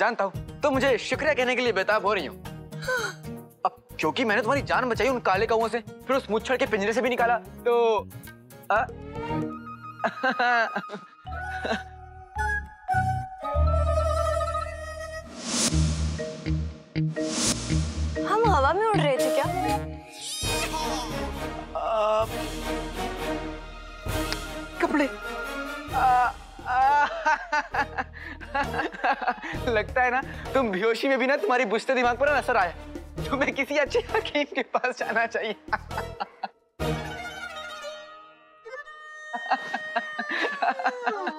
जानता हूँ। तुम मुझे शुक्रिया कहने के लिए बेताब हो रही हो। अब क्योंकि मैंने तुम्हारी जान बचाई उन काले कौओं से फिर उस मुच्छड़ के पिंजरे से भी निकाला तो आ, हम हवा में उड़ रहे लगता है ना, तुम बेहोशी में भी ना तुम्हारी बुझते दिमाग पर असर आया तुम्हें किसी अच्छे हकीम के पास जाना चाहिए।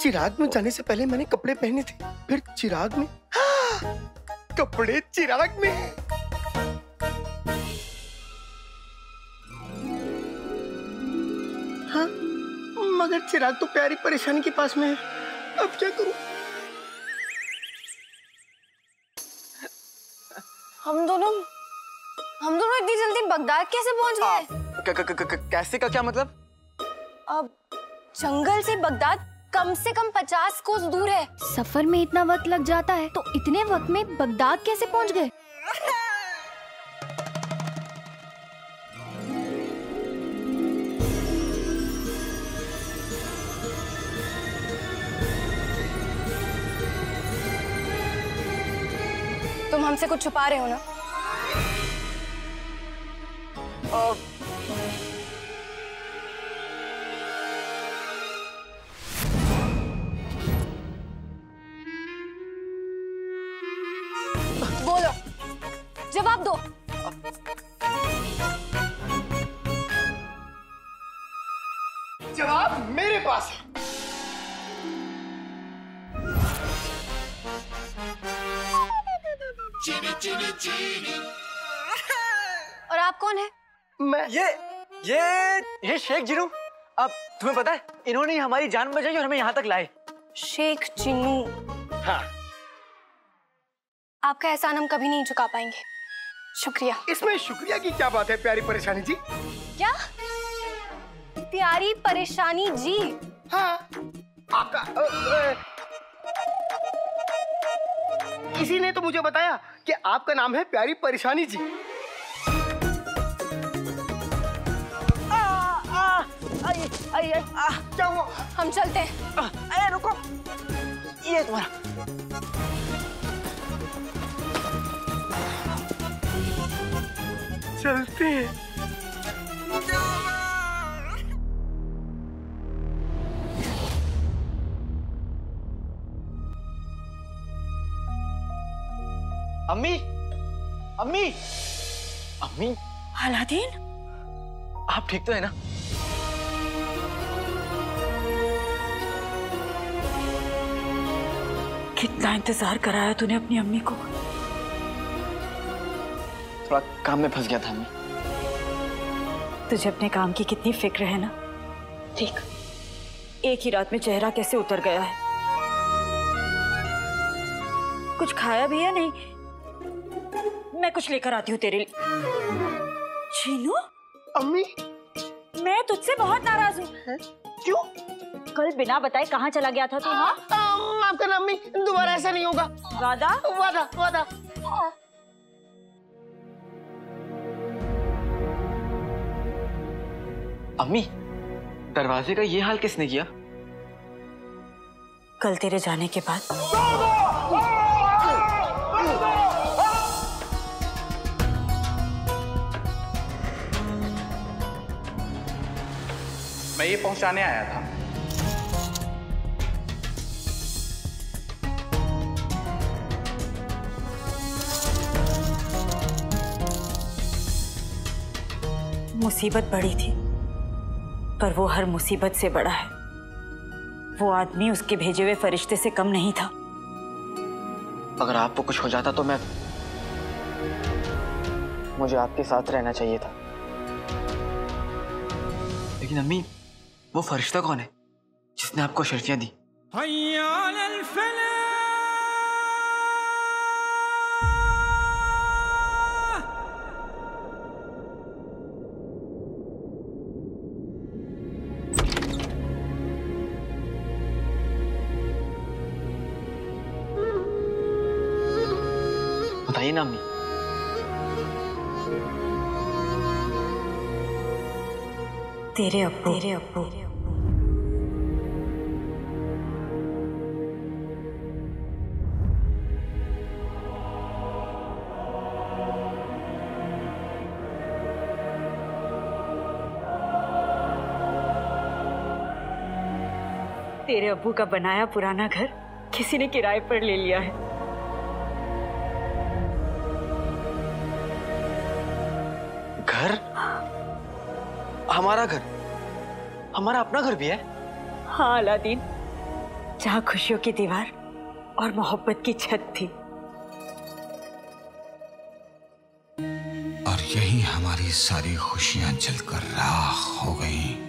चिराग में जाने से पहले मैंने कपड़े पहने थे, फिर चिराग में। कपड़े चिराग में। हाँ मगर चिराग तो प्यारी परेशानी के पास में है। अब क्या करूँ? हम दोनों हम दोनों इतनी जल्दी बगदाद कैसे पहुँच गए? क- कैसे का क्या मतलब? अब जंगल से बगदाद कम से कम पचास कोस दूर है। सफ़र में इतना वक्त लग जाता है तो इतने वक्त में बगदाद कैसे पहुँच गए? हमसे कुछ छुपा रहे हो ना? और आप कौन है? मैं ये ये ये शेख जिनू। अब तुम्हें पता है इन्होंने हमारी जान बचाई और हमें यहाँ तक लाए। शेख चिन्नू हाँ। आपका एहसान हम कभी नहीं चुका पाएँगे। शुक्रिया। इसमें शुक्रिया की क्या बात है प्यारी परेशानी जी? क्या? प्यारी परेशानी जी। हाँ। आका अ, इसी ने तो मुझे बताया कि आपका नाम है प्यारी परेशानी जी। आइए आई आ, क्या हुआ? हम चलते हैं। अरे रुको। ये तुम्हारा। चलते हैं। अम्मी? अम्मी? अम्मी? अलादीन? आप ठीक तो है ना? कितना इंतज़ार कराया तूने अपनी अम्मी को? थोड़ा काम में फंस गया था अम्मी। तुझे अपने काम की कितनी फ़िक्र है ना? ठीक। एक ही रात में चेहरा कैसे उतर गया है? कुछ खाया भी है नहीं? मैं कुछ लेकर आती हूँ तेरे लिए। चीनू अम्मी? मैं तुझसे बहुत नाराज़ हूँ। क्यों? कल बिना बताए कहाँ चला गया था तू हाँ? आपका नाम अम्मी दोबारा ऐसा नहीं होगा। वादा? वादा वादा। अम्मी दरवाजे का ये हाल किसने किया? कल तेरे जाने के बाद। मैं ये पहुँचाने आया था मुसीबत बड़ी थी पर वो हर मुसीबत से बड़ा है। वो आदमी उसके भेजे हुए फरिश्ते से कम नहीं था। अगर आपको कुछ हो जाता तो मैं मुझे आपके साथ रहना चाहिए था। लेकिन अम्मी वो फरिश्ता कौन है? जिसने आपको शर्तियाँ दी। बताइए ना अम्मी। तेरे अब्बू तेरे अब्बू तेरे अब्बू का बनाया पुराना घर किसी ने किराए पर ले लिया है। घर? हमारा घर? हमारा अपना घर भी है? हाँ अलादीन। जहाँ खुशियों की दीवार और मोहब्बत की छत थी। और यही हमारी सारी खुशियाँ जलकर राख हो गईं।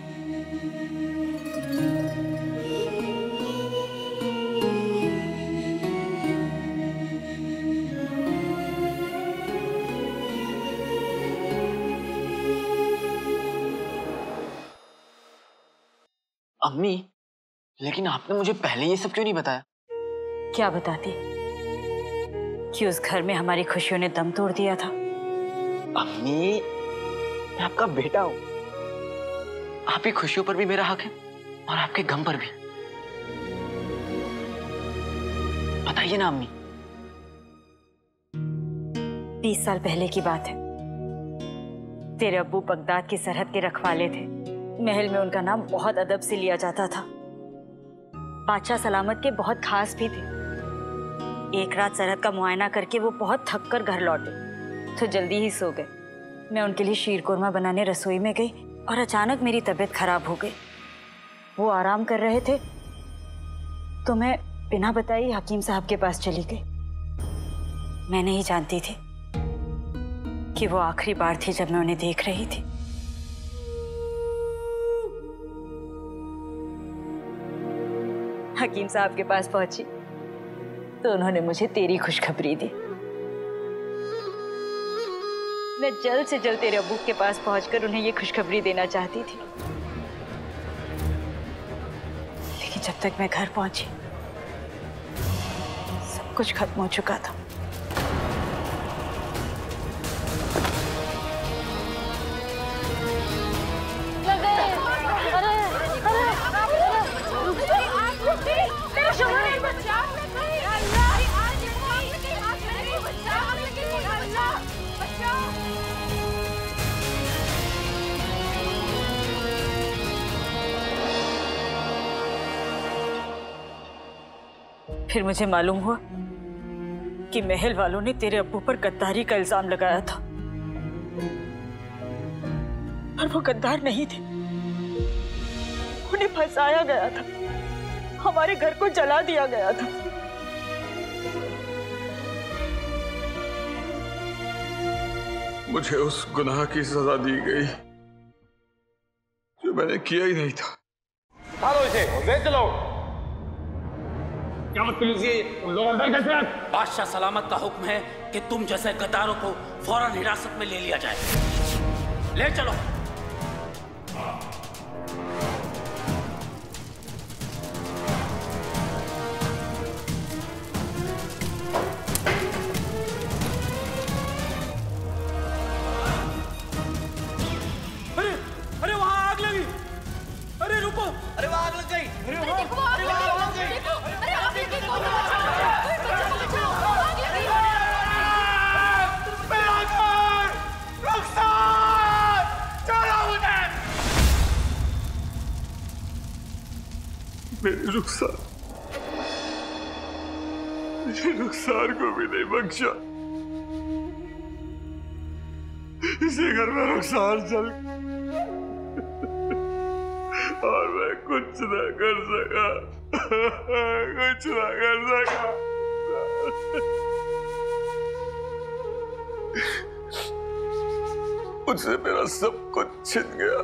अम्मी लेकिन आपने मुझे पहले ये सब क्यों नहीं बताया? क्या बताती? कि उस घर में हमारी खुशियों ने दम तोड़ दिया था। अम्मी मैं आपका बेटा हूँ। आपकी खुशियों पर भी मेरा हक है और आपके गम पर भी। बताइए ना अम्मी। बीस साल पहले की बात है। तेरे अब्बू बगदाद की सरहद के रखवाले थे। महल में उनका नाम बहुत अदब से लिया जाता था। बादशाह सलामत के बहुत खास भी थे। एक रात सरहद का मुआयना करके वो बहुत थक कर घर लौटे तो जल्दी ही सो गए। मैं उनके लिए शीर कोरमा बनाने रसोई में गई और अचानक मेरी तबीयत खराब हो गई। वो आराम कर रहे थे तो मैं बिना बताई हकीम साहब के पास चली गई। मैं नहीं जानती थी कि वो आखिरी बार थी जब मैं उन्हें देख रही थी। हकीम साहब के पास पहुँची तो उन्होंने मुझे तेरी खुशखबरी दी। मैं जल्द से जल्द तेरे अबू के पास पहुंचकर उन्हें ये खुशखबरी देना चाहती थी। लेकिन जब तक मैं घर पहुँची, सब कुछ खत्म हो चुका था। फिर मुझे मालूम हुआ कि महल वालों ने तेरे अब्बू पर गद्दारी का इल्ज़ाम लगाया था। पर वो गद्दार नहीं थे। उन्हें फंसाया गया था। हमारे घर को जला दिया गया था। मुझे उस गुनाह की सजा दी गई जो मैंने किया ही नहीं था। इसे क्या मत लीजिए लोग अंदर कैसे बादशाह सलामत का हुक्म है कि तुम जैसे गद्दारों को फ़ौरन हिरासत में ले लिया जाए। ले चलो। नहीं इसी घर में रुखसार चल। और मैं कुछ ना कर सका। कुछ न कर सका। मुझसे मेरा सब कुछ छिन गया।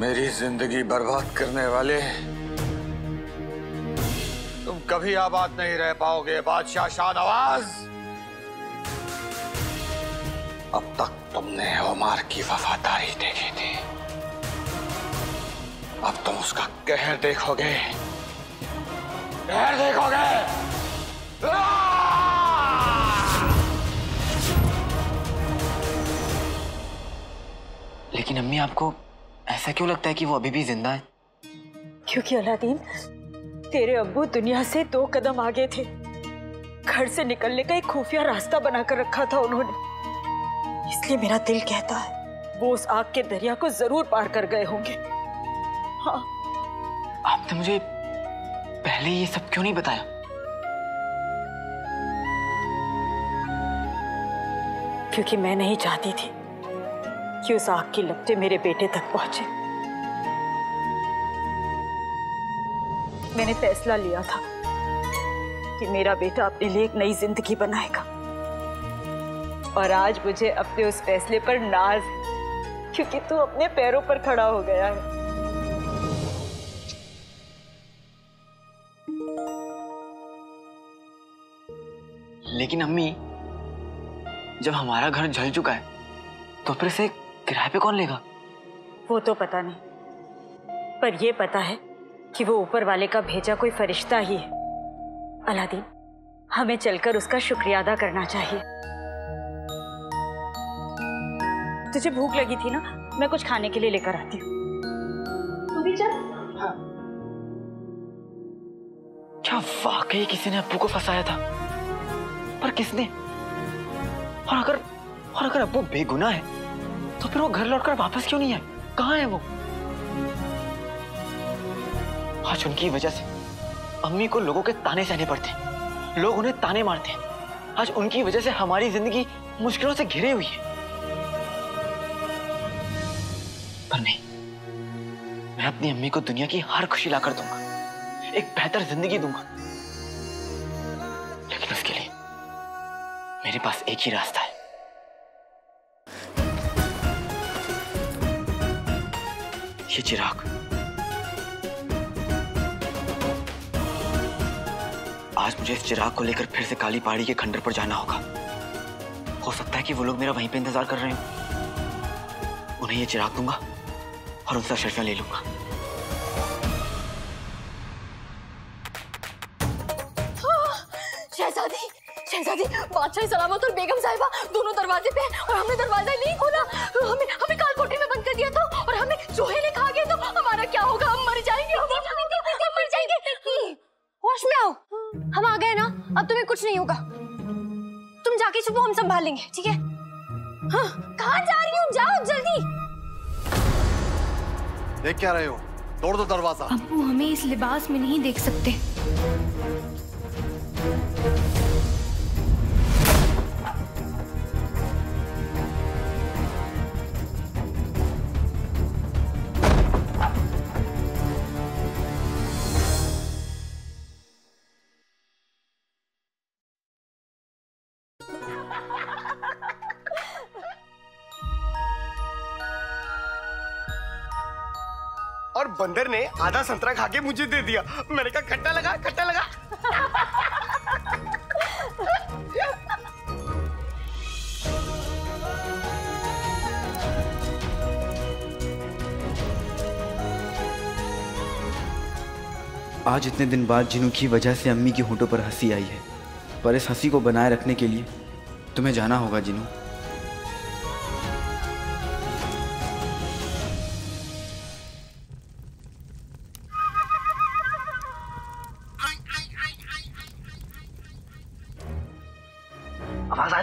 मेरी ज़िंदगी बर्बाद करने वाले कभी आबाद नहीं रह पाओगे बादशाह शाहनवाज अब तक तुमने ओमार की वफादारी देखी थी। अब तुम उसका कहर देखोगे। फिर देखोगे। लेकिन अम्मी आपको ऐसा क्यों लगता है कि वो अभी भी ज़िंदा है? क्योंकि अलादीन तेरे अब्बू दुनिया से दो कदम आगे थे। घर से निकलने का एक खुफिया रास्ता बनाकर रखा था उन्होंने। इसलिए मेरा दिल कहता है, वो उस आग के दरिया को ज़रूर पार कर गए होंगे। हाँ। आपने मुझे पहले ये सब क्यों नहीं बताया? क्योंकि मैं नहीं चाहती थी कि उस आग की लपटे मेरे बेटे तक पहुँचे। मैंने फैसला लिया था कि मेरा बेटा अपने लिए एक नई ज़िंदगी बनाएगा। और आज मुझे अपने उस फैसले पर नाज है क्योंकि तू अपने पैरों पर खड़ा हो गया है। लेकिन अम्मी जब हमारा घर जल चुका है तो फिर से किराए पे कौन लेगा? वो तो पता नहीं पर ये पता है कि वो ऊपर वाले का भेजा कोई फरिश्ता ही है। अलादीन, हमें चलकर उसका शुक्रिया अदा करना चाहिए। तुझे भूख लगी थी ना? मैं कुछ खाने के लिए लेकर आती हूँ। चल। क्या वाकई किसी ने अब्बू को फंसाया था? पर किसने? और अगर और अगर अब्बू बेगुनाह है तो फिर वो घर लौटकर वापस क्यों नहीं आए? कहाँ है वो? आज उनकी वजह से अम्मी को लोगों के ताने सहने पड़ते लोग उन्हें ताने मारते आज उनकी वजह से हमारी ज़िंदगी मुश्किलों से घिरी हुई है। पर नहीं, मैं अपनी अम्मी को दुनिया की हर खुशी लाकर दूँगा। एक बेहतर ज़िंदगी दूँगा। लेकिन उसके लिए मेरे पास एक ही रास्ता है। ये चिराग। आज मुझे इस चिराग को लेकर फिर से काली पहाड़ी के खंडर पर जाना होगा। हो सकता है कि वो लोग मेरा वहीं पे इंतज़ार कर रहे हो। उन्हें ये चिराग दूँगा और उनसे अशरफियाँ ले लूँगा। शहजादी शहजादी, बादशाह सलामत और बेगम साहिबा दोनों दरवाजे पे हैं और हमने दरवाज़ा ही नहीं लेंगे ठीक है? हाँ कहाँ जा रही हूँ? जाओ जल्दी! देख क्या रहे हो? तोड़ दो दरवाज़ा। अब्बू हमें इस लिबास में नहीं देख सकते। और बंदर ने आधा संतरा खा के मुझे दे दिया। मैंने कहा, खट्टा लगा खट्टा लगा। आज इतने दिन बाद जिनू की वजह से अम्मी की होठों पर हँसी आई है, पर इस हँसी को बनाए रखने के लिए तुम्हें जाना होगा जिनू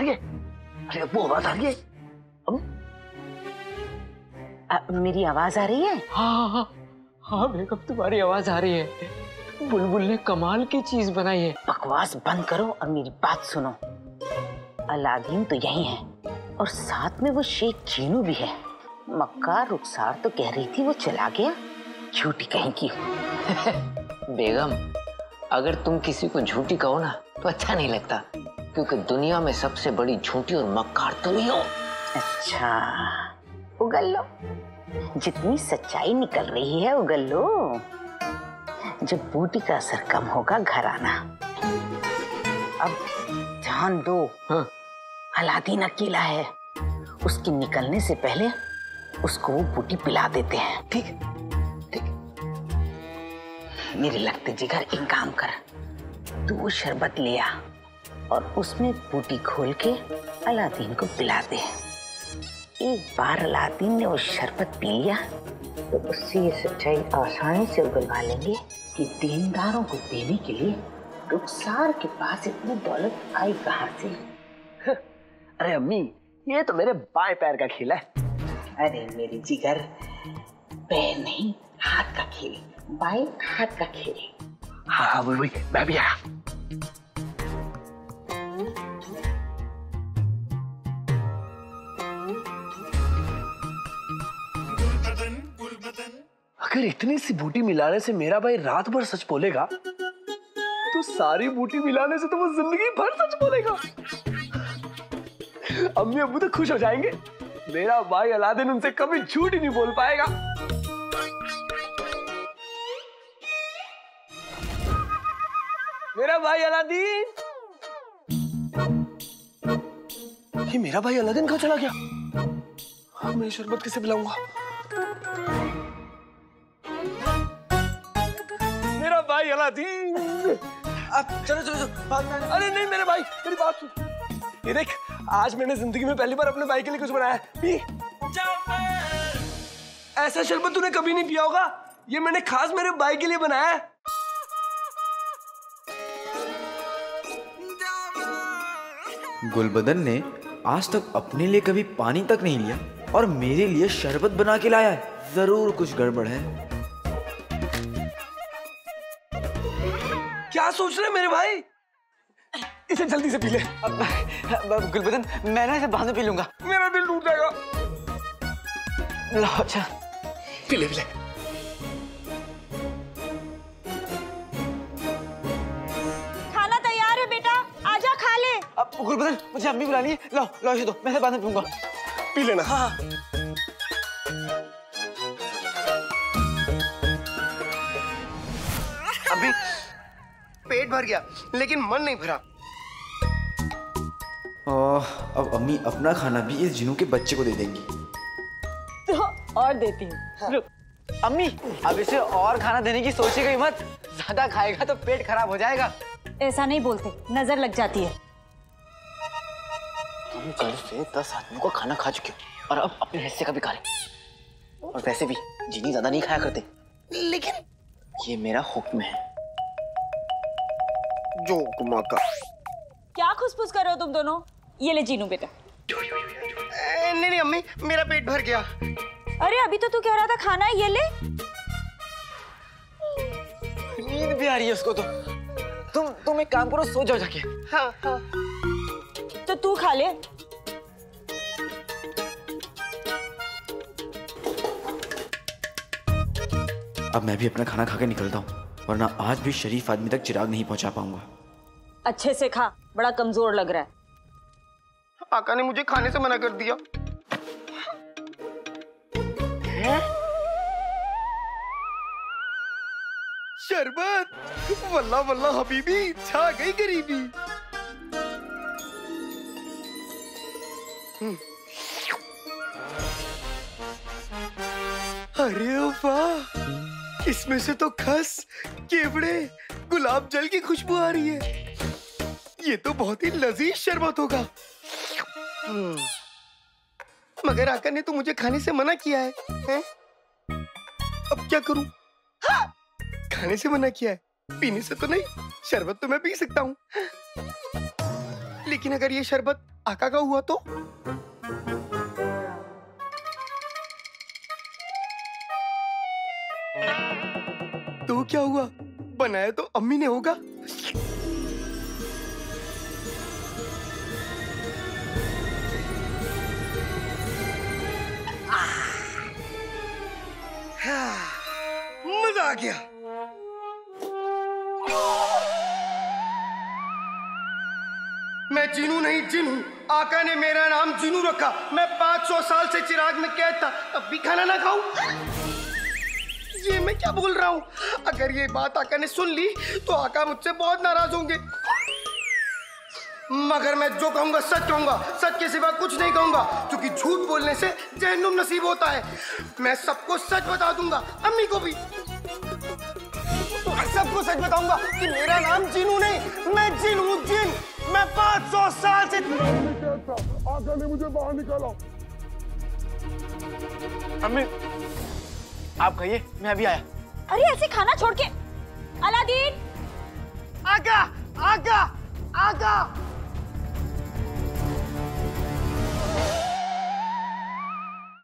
रही है अरे अब्बू आवाज़ आ रही है। अब? मेरी आवाज़ आ रही है? हाँ हाँ हाँ। बेगम तुम्हारी आवाज़ आ रही है। बुलबुल ने कमाल की चीज़ बनाई है। बकवास बंद करो और मेरी बात सुनो। अलादीन तो यही है और साथ में वो शेख चीनू भी है। मक्का रुखसार तो कह रही थी वो चला गया। झूठी कहीं की बेगम अगर तुम किसी को झूठी कहो ना तो अच्छा नहीं लगता। क्योंकि दुनिया में सबसे बड़ी झूठी और मक्कार तुम ही हो। अच्छा उगल लो जितनी सच्चाई निकल रही है उगल लो जब बूटी का असर कम होगा घर आना। अब ध्यान दो हाँ। अलादीन अकेला है। उसके निकलने से पहले उसको वो बूटी पिला देते हैं। ठीक ठीक मेरे लगते जिगर एक काम कर तू वो शरबत लिया और उसमें बूटी खोल के अलादीन को पिला दे। एक बार अलादीन ने वो शरबत पी लिया तो उससे ये सच्चाई आसानी से उगलवा लेंगे कि देनदारों को देने के लिए रुखसार के पास इतनी दौलत आई कहाँ से? अरे अम्मी ये तो मेरे बाएँ पैर का खेल है। अरे मेरी जिगर पैर नहीं हाथ का खेल बाएँ हाथ का खेल। हाँ हाँ वही वही मैं भी आया। अगर इतनी सी बूटी मिलाने से मेरा भाई रात भर सच बोलेगा? तो सारी बूटी मिलाने से तो वो ज़िंदगी भर सच बोलेगा। अम्मी अब्बू तो खुश हो जाएँगे। मेरा भाई अलादीन उनसे कभी झूठ ही नहीं बोल पाएगा। मेरा भाई अलादीन। ये मेरा भाई अलादीन कहाँ चला गया? हाँ, मैं शरबत कैसे पिलाऊँगा? अलादीन। चलो चलो चलो अरे नहीं, मेरे भाई, मेरी बात सुन। ये देख, आज मैंने ज़िंदगी में पहली बार अपने भाई के लिए कुछ बनाया। पी। ऐसा शरबत तूने कभी नहीं पिया होगा। ये मैंने खास मेरे भाई के लिए बनाया। गुलबदन ने आज तक अपने लिए कभी पानी तक नहीं लिया और मेरे लिए शरबत बना के लाया है। ज़रूर कुछ गड़बड़ है। क्या सोच रहे मेरे भाई? इसे जल्दी से पी ले। गुलबदन मैं ना इसे बाद में पी लूँगा। मेरा दिल टूट जाएगा। लो अच्छा। पी ले पी ले। खाना तैयार है बेटा आजा खा ले। अब गुलबदन मुझे अम्मी बुला ली लो लो इसे दो मैं इसे बाद में पीऊँगा। पी लेना। हाँ। अभी भर गया लेकिन मन नहीं भरा। और अब अम्मी अपना खाना भी इस जिनू के बच्चे को दे देंगी। तो और देती हूँ। रुक। अम्मी अब इसे और खाना देने की सोचेगा ही मत। ज़्यादा खाएगा तो पेट खराब हो जाएगा। ऐसा नहीं बोलते। नज़र लग जाती है। तुम कल से दस आदमियों का खाना खा चुके हो और अब अपने हिस्से का भी खा ले। और वैसे भी चीनी ज़्यादा नहीं खाया करते। लेकिन ये मेरा हुक्म है। जो कुमा का। क्या खुसफुस कर रहे हो तुम दोनों? ये ले जीनू बेटा। नहीं नहीं अम्मी मेरा पेट भर गया। अरे अभी तो तू कह रहा था खाना है ये ले। नींद भी आ रही है उसको तो। तुम तुम एक काम करो सो जाओ जाके। हाँ हाँ। तो तू खा ले। अब मैं भी अपना खाना खा के निकलता हूँ। वरना आज भी शरीफ आदमी तक चिराग नहीं पहुँचा पाऊँगा। अच्छे से खा बड़ा कमज़ोर लग रहा है। आका ने मुझे खाने से मना कर दिया। शरबत? वल्ला वल्ला हबीबी छा गई गरीबी। हम्म। अरे वाह। इसमें से तो खस केवड़े गुलाब जल की खुशबू आ रही है ये तो बहुत ही लजीज शरबत होगा हम्म। मगर आका ने तो मुझे खाने से मना किया है, हैं? अब क्या करूँ हाँ! खाने से मना किया है पीने से तो नहीं शरबत तो मैं पी सकता हूँ लेकिन अगर ये शरबत आका का हुआ तो क्या हुआ? बनाया तो अम्मी ने होगा। मज़ा आ गया। मैं जीनू नहीं, जिन। आका ने मेरा नाम जीनू रखा। मैं 500 साल से चिराग में कैद था। अब भी खाना ना खाऊं? ये मैं क्या बोल रहा हूँ? अगर ये बात आका ने सुन ली तो आका मुझसे बहुत नाराज़ होंगे। मगर मैं जो कहूँगा सच कहूँगा सच के सिवा कुछ नहीं कहूँगा क्योंकि झूठ बोलने से जहन्नुम नसीब होता है। मैं सबको सच बता दूँगा अम्मी को भी। सबको सच बताऊँगा कि मेरा नाम जीनू नहीं मैं जिन हूँ जिन। मैं 500 साल से आका ने मुझे बाहर निकाला। अम्मी आप कहिए मैं अभी आया। अरे ऐसे खाना छोड़ के। अलादीन। आका आका आका